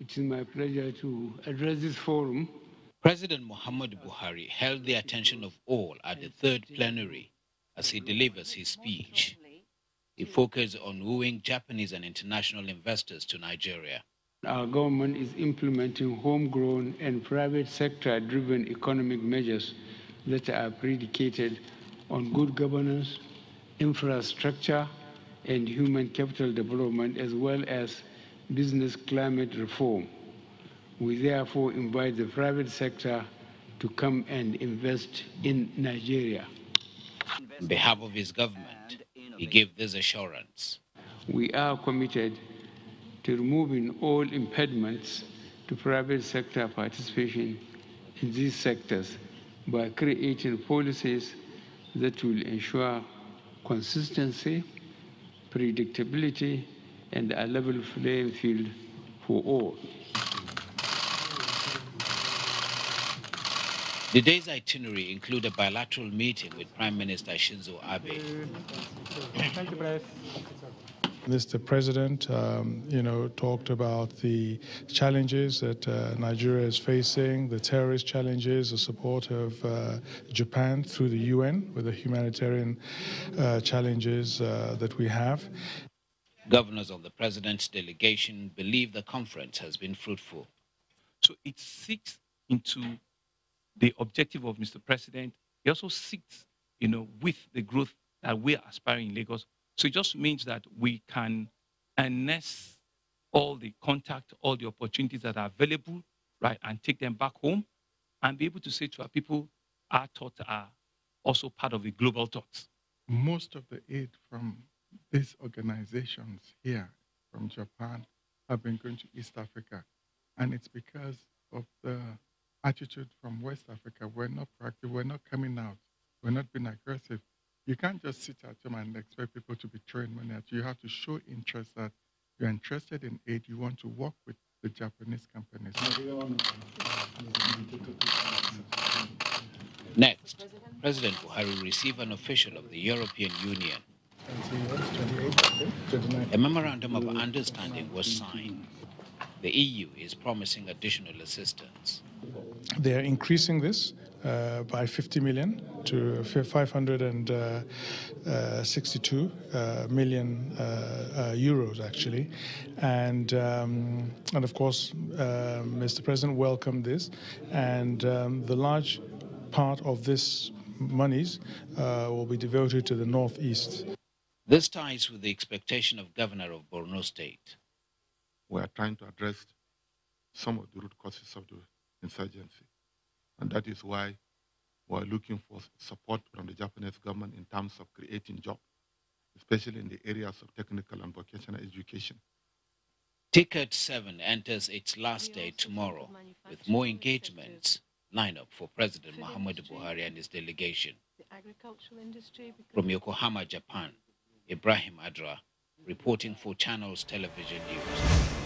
It is my pleasure to address this forum. President Muhammad Buhari held the attention of all at the third plenary as he delivers his speech. He focused on wooing Japanese and international investors to Nigeria. Our government is implementing homegrown and private sector driven economic measures that are predicated on good governance, infrastructure, and human capital development, as well as business climate reform. We therefore invite the private sector to come and invest in Nigeria. On behalf of his government, he gave this assurance. We are committed to removing all impediments to private sector participation in these sectors by creating policies that will ensure consistency, predictability, and a level playing field for all. The day's itinerary include a bilateral meeting with Prime Minister Shinzo Abe. Thank you, Mr. President, um, you know, talked about the challenges that uh, Nigeria is facing, the terrorist challenges, the support of uh, Japan through the UN with the humanitarian uh, challenges uh, that we have. Governors of the president's delegation believe the conference has been fruitful. So it seeks into the objective of Mr. President. He also seeks, you know, with the growth that we are aspiring in Lagos. So it just means that we can harness all the contact, all the opportunities that are available, right, and take them back home and be able to say to our people, our thoughts are also part of the global thoughts. Most of the aid from these organizations here from Japan have been going to East Africa. And it's because of the attitude from West Africa. We're not proactive, we're not coming out, we're not being aggressive. You can't just sit at home and expect people to be throwing money at you. You have to show interest that you're interested in aid, you want to work with the Japanese companies. Next, President Buhari received an official of the European Union. A memorandum of understanding was signed. The EU is promising additional assistance. They are increasing this uh, by 50 million to 562 uh, million uh, euros, actually. And, um, and of course, Mr. President welcomed this. And um, the large part of this monies will be devoted to the Northeast. This ties with the expectation of Governor of Borno State. We are trying to address some of the root causes of the insurgency. And that is why we're looking for support from the Japanese government in terms of creating jobs, especially in the areas of technical and vocational education. TICAD 7 enters its last day tomorrow with more engagements lined up for President Muhammadu Buhari and his delegation. From Yokohama, Japan, Ibrahim Adra, reporting for Channels Television News.